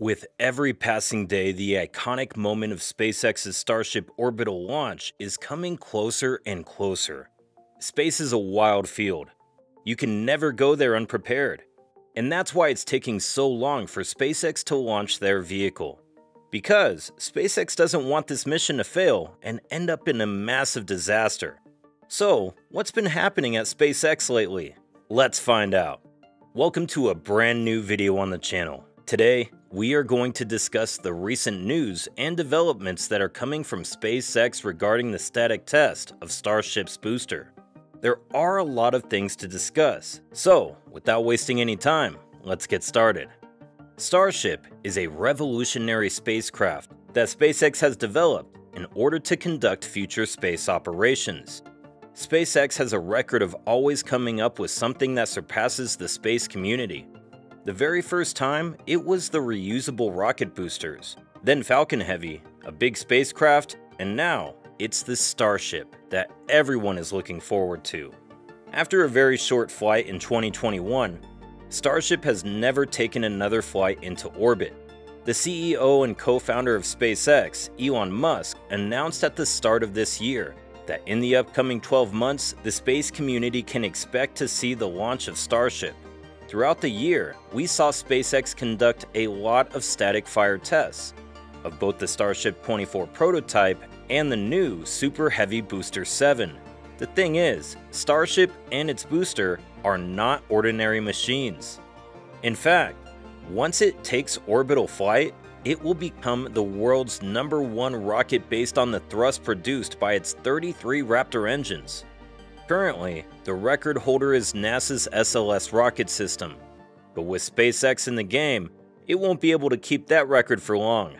With every passing day, the iconic moment of SpaceX's Starship orbital launch is coming closer and closer. Space is a wild field. You can never go there unprepared. And that's why it's taking so long for SpaceX to launch their vehicle. Because SpaceX doesn't want this mission to fail and end up in a massive disaster. So, what's been happening at SpaceX lately? Let's find out. Welcome to a brand new video on the channel. Today, we are going to discuss the recent news and developments that are coming from SpaceX regarding the static test of Starship's booster. There are a lot of things to discuss, so without wasting any time, let's get started. Starship is a revolutionary spacecraft that SpaceX has developed in order to conduct future space operations. SpaceX has a record of always coming up with something that surpasses the space community, the very first time, it was the reusable rocket boosters, then Falcon Heavy, a big spacecraft, and now it's the Starship that everyone is looking forward to. After a very short flight in 2021, Starship has never taken another flight into orbit. The CEO and co founder of SpaceX, Elon Musk, announced at the start of this year that in the upcoming 12 months, the space community can expect to see the launch of Starship. Throughout the year, we saw SpaceX conduct a lot of static fire tests of both the Starship 24 prototype and the new Super Heavy Booster 7. The thing is, Starship and its booster are not ordinary machines. In fact, once it takes orbital flight, it will become the world's number one rocket based on the thrust produced by its 33 Raptor engines. Currently, the record holder is NASA's SLS rocket system, but with SpaceX in the game, it won't be able to keep that record for long,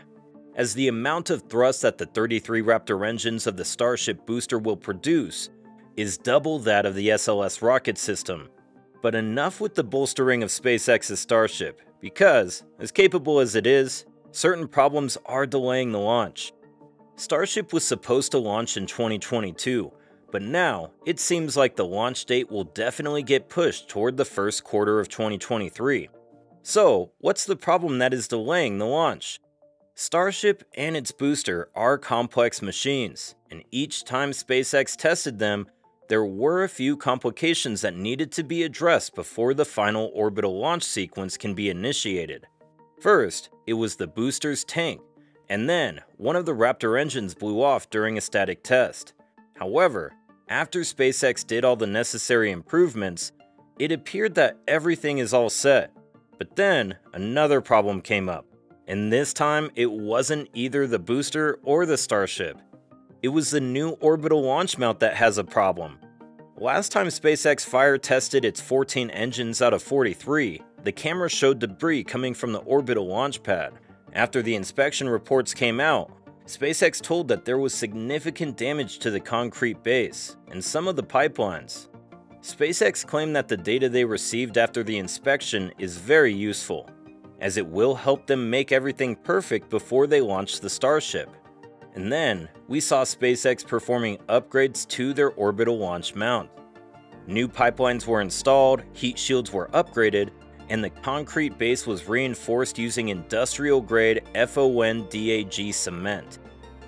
as the amount of thrust that the 33 Raptor engines of the Starship booster will produce is double that of the SLS rocket system. But enough with the bolstering of SpaceX's Starship, because, as capable as it is, certain problems are delaying the launch. Starship was supposed to launch in 2022, but now, it seems like the launch date will definitely get pushed toward the first quarter of 2023. So, what's the problem that is delaying the launch? Starship and its booster are complex machines, and each time SpaceX tested them, there were a few complications that needed to be addressed before the final orbital launch sequence can be initiated. First, it was the booster's tank, and then one of the Raptor engines blew off during a static test. However, after SpaceX did all the necessary improvements, it appeared that everything is all set. But then, another problem came up. And this time, it wasn't either the booster or the Starship. It was the new orbital launch mount that has a problem. Last time SpaceX fire tested its 14 engines out of 43, the camera showed debris coming from the orbital launch pad. After the inspection reports came out, SpaceX told that there was significant damage to the concrete base and some of the pipelines. SpaceX claimed that the data they received after the inspection is very useful, as it will help them make everything perfect before they launch the Starship. And then, we saw SpaceX performing upgrades to their orbital launch mount. New pipelines were installed, heat shields were upgraded, and the concrete base was reinforced using industrial grade FONDAG cement.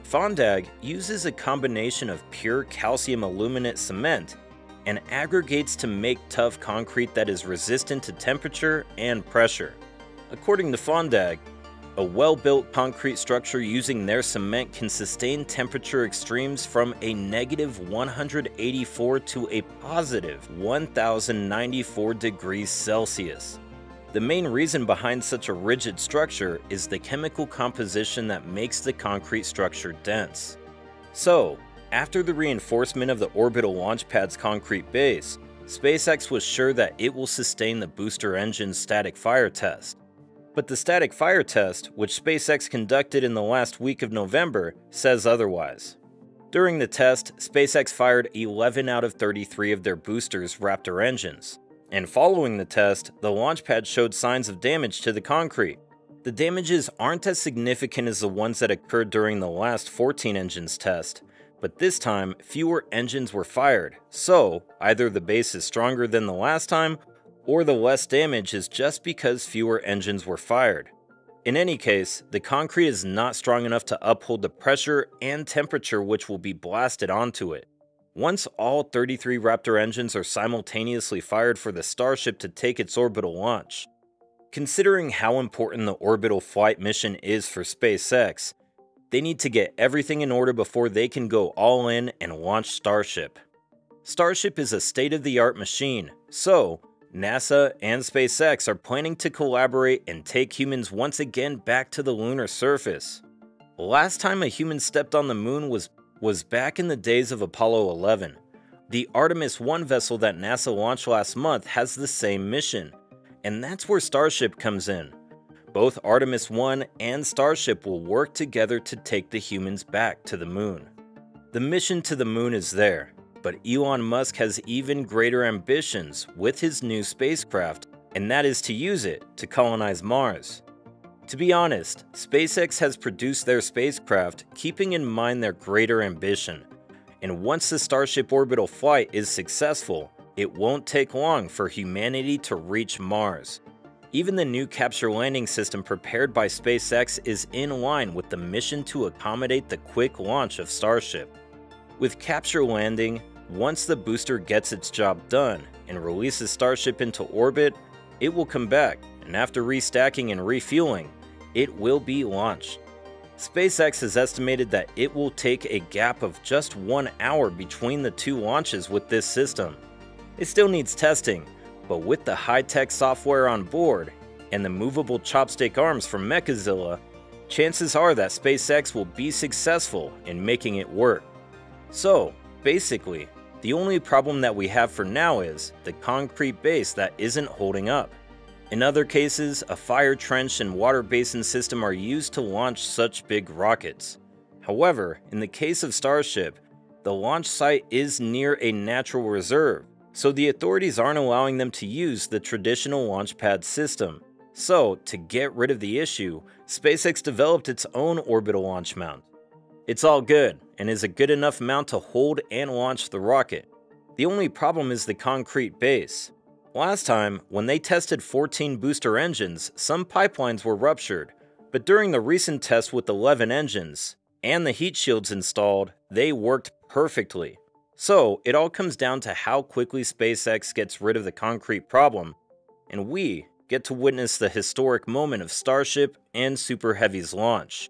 Fondag uses a combination of pure calcium aluminate cement and aggregates to make tough concrete that is resistant to temperature and pressure. According to Fondag, a well-built concrete structure using their cement can sustain temperature extremes from a negative 184 to a positive 1094 degrees Celsius. The main reason behind such a rigid structure is the chemical composition that makes the concrete structure dense. So, after the reinforcement of the orbital launch pad's concrete base, SpaceX was sure that it will sustain the booster engine's static fire test. But the static fire test, which SpaceX conducted in the last week of November, says otherwise. During the test, SpaceX fired 11 out of 33 of their boosters' Raptor engines, and following the test, the launch pad showed signs of damage to the concrete. The damages aren't as significant as the ones that occurred during the last 14 engines test, but this time fewer engines were fired, so either the base is stronger than the last time, or the less damage is just because fewer engines were fired. In any case, the concrete is not strong enough to uphold the pressure and temperature which will be blasted onto it. Once all 33 Raptor engines are simultaneously fired for the Starship to take its orbital launch. Considering how important the orbital flight mission is for SpaceX, they need to get everything in order before they can go all in and launch Starship. Starship is a state of the art machine, so NASA and SpaceX are planning to collaborate and take humans once again back to the lunar surface. Last time a human stepped on the moon was, was back in the days of Apollo 11. The Artemis 1 vessel that NASA launched last month has the same mission, and that's where Starship comes in. Both Artemis 1 and Starship will work together to take the humans back to the moon. The mission to the moon is there, but Elon Musk has even greater ambitions with his new spacecraft, and that is to use it to colonize Mars. To be honest, SpaceX has produced their spacecraft keeping in mind their greater ambition, and once the Starship orbital flight is successful, it won't take long for humanity to reach Mars. Even the new capture landing system prepared by SpaceX is in line with the mission to accommodate the quick launch of Starship. With capture landing, once the booster gets its job done and releases Starship into orbit, it will come back, and after restacking and refueling, it will be launched. SpaceX has estimated that it will take a gap of just one hour between the two launches with this system. It still needs testing, but with the high-tech software on board and the movable chopstick arms from Mechazilla, chances are that SpaceX will be successful in making it work. So, basically, the only problem that we have for now is the concrete base that isn't holding up. In other cases, a fire trench and water basin system are used to launch such big rockets. However, in the case of Starship, the launch site is near a natural reserve, so the authorities aren't allowing them to use the traditional launch pad system. So, to get rid of the issue, SpaceX developed its own orbital launch mount. It's all good, and is a good enough mount to hold and launch the rocket. The only problem is the concrete base. Last time, when they tested 14 booster engines, some pipelines were ruptured, but during the recent test with 11 engines, and the heat shields installed, they worked perfectly. So, it all comes down to how quickly SpaceX gets rid of the concrete problem, and we get to witness the historic moment of Starship and Super Heavy's launch.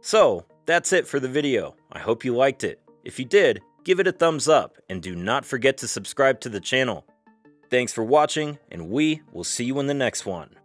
So, that's it for the video. I hope you liked it. If you did, give it a thumbs up and do not forget to subscribe to the channel. Thanks for watching and we will see you in the next one.